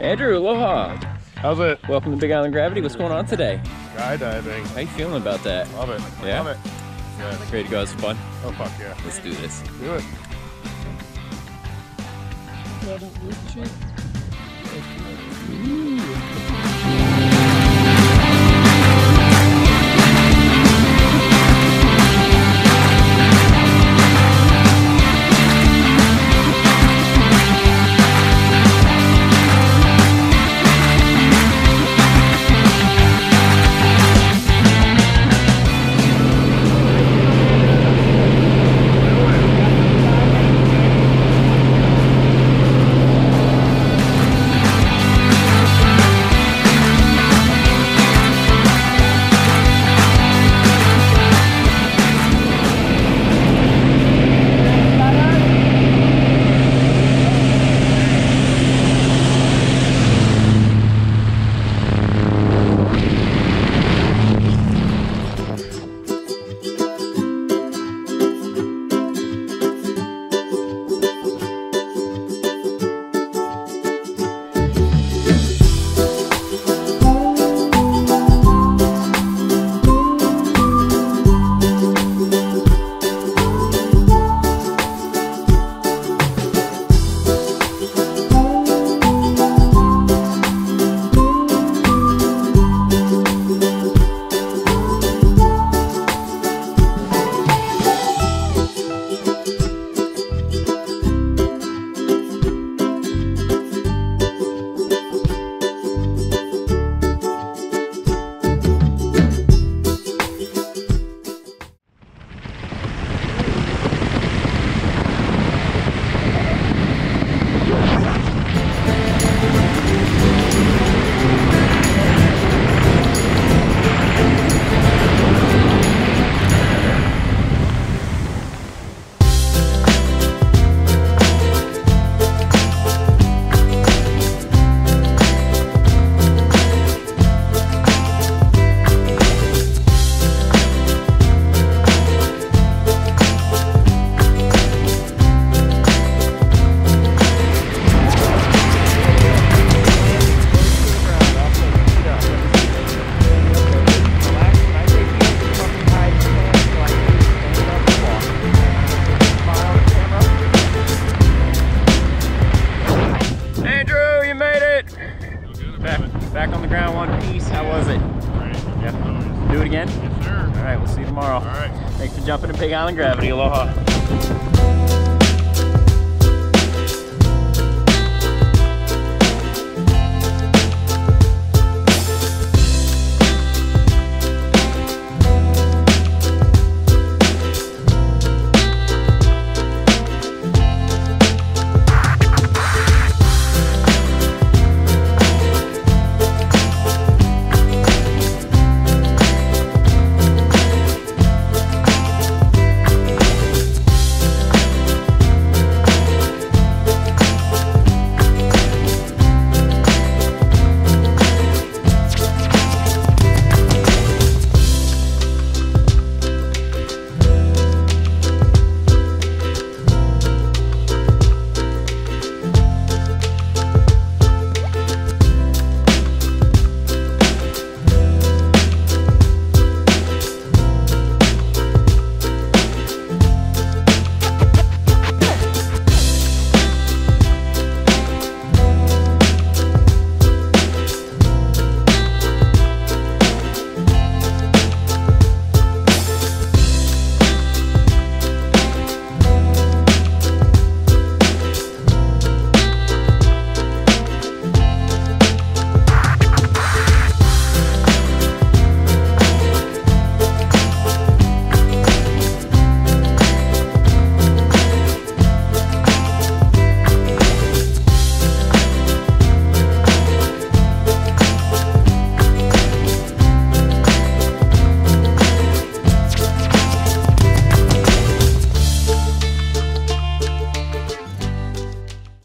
aloha. How's it? Welcome to Big Island Gravity. What's going on today? Skydiving. How you feeling about that? Love it. Yeah? Love it. Yes. Ready to go have some fun? Oh, fuck yeah. Let's do this. Do it. Andrew, again? Yes, sir. All right, we'll see you tomorrow. All right. Thanks for jumping to Big Island Gravity. Aloha.